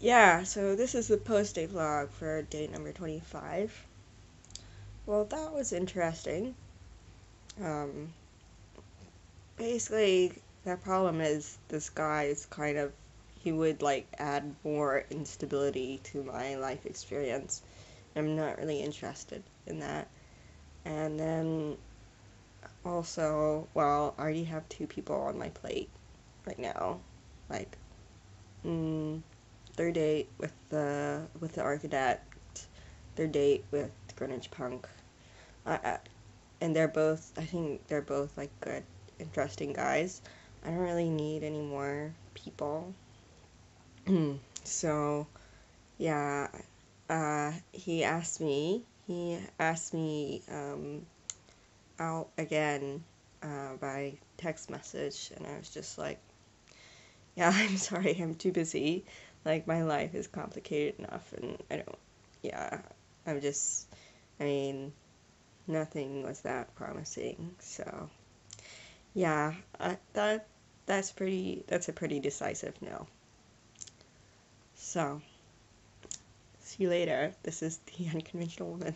yeah, so this is the post day vlog for date number 25. Well, that was interesting. Um, basically, the problem is this guy is kind of, he would like add more instability to my life experience. I'm not really interested in that. And then also, well, I already have two people on my plate right now. Like, mm, their date with the with the architect, their date with Greenwich Punk, uh, and they're both. I think they're both like good, interesting guys. I don't really need any more people. so, yeah, uh, he asked me. He asked me um, out again uh, by text message, and I was just like, "Yeah, I'm sorry, I'm too busy." Like my life is complicated enough and I don't yeah. I'm just I mean nothing was that promising so yeah. I, that that's pretty that's a pretty decisive no. So see you later. This is the unconventional woman